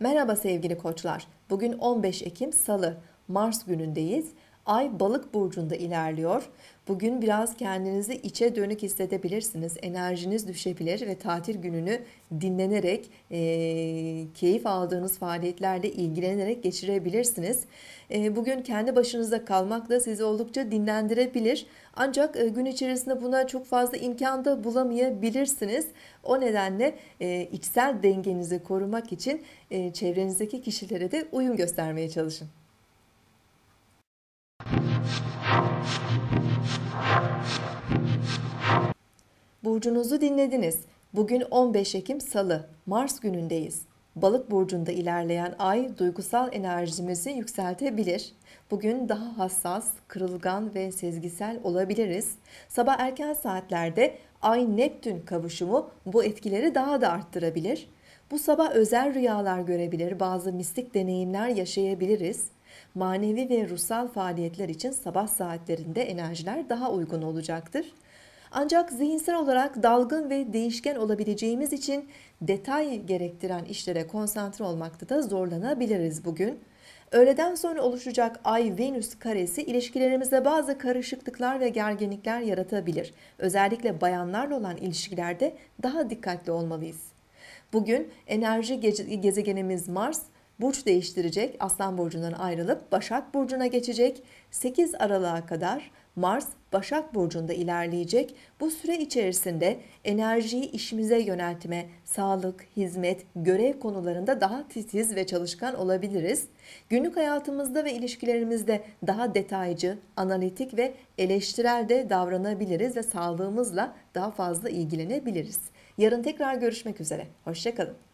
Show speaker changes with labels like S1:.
S1: Merhaba sevgili koçlar. Bugün 15 Ekim Salı, Mars günündeyiz. Ay balık burcunda ilerliyor. Bugün biraz kendinizi içe dönük hissedebilirsiniz. Enerjiniz düşebilir ve tatil gününü dinlenerek, e, keyif aldığınız faaliyetlerle ilgilenerek geçirebilirsiniz. E, bugün kendi başınıza kalmak da sizi oldukça dinlendirebilir. Ancak e, gün içerisinde buna çok fazla imkan da bulamayabilirsiniz. O nedenle e, içsel dengenizi korumak için e, çevrenizdeki kişilere de uyum göstermeye çalışın. Burcunuzu dinlediniz. Bugün 15 Ekim Salı, Mars günündeyiz. Balık burcunda ilerleyen ay duygusal enerjimizi yükseltebilir. Bugün daha hassas, kırılgan ve sezgisel olabiliriz. Sabah erken saatlerde Ay Neptün kavuşumu bu etkileri daha da arttırabilir. Bu sabah özel rüyalar görebilir, bazı mistik deneyimler yaşayabiliriz. Manevi ve ruhsal faaliyetler için sabah saatlerinde enerjiler daha uygun olacaktır. Ancak zihinsel olarak dalgın ve değişken olabileceğimiz için detay gerektiren işlere konsantre olmakta da zorlanabiliriz bugün. Öğleden sonra oluşacak Ay-Venüs karesi ilişkilerimizde bazı karışıklıklar ve gerginlikler yaratabilir. Özellikle bayanlarla olan ilişkilerde daha dikkatli olmalıyız. Bugün enerji gezegenimiz Mars burç değiştirecek, Aslan burcundan ayrılıp Başak burcuna geçecek. 8 Aralık'a kadar Mars Başak Burcu'nda ilerleyecek. Bu süre içerisinde enerjiyi işimize yöneltme, sağlık, hizmet, görev konularında daha titiz ve çalışkan olabiliriz. Günlük hayatımızda ve ilişkilerimizde daha detaycı, analitik ve eleştirel de davranabiliriz ve sağlığımızla daha fazla ilgilenebiliriz. Yarın tekrar görüşmek üzere. Hoşçakalın.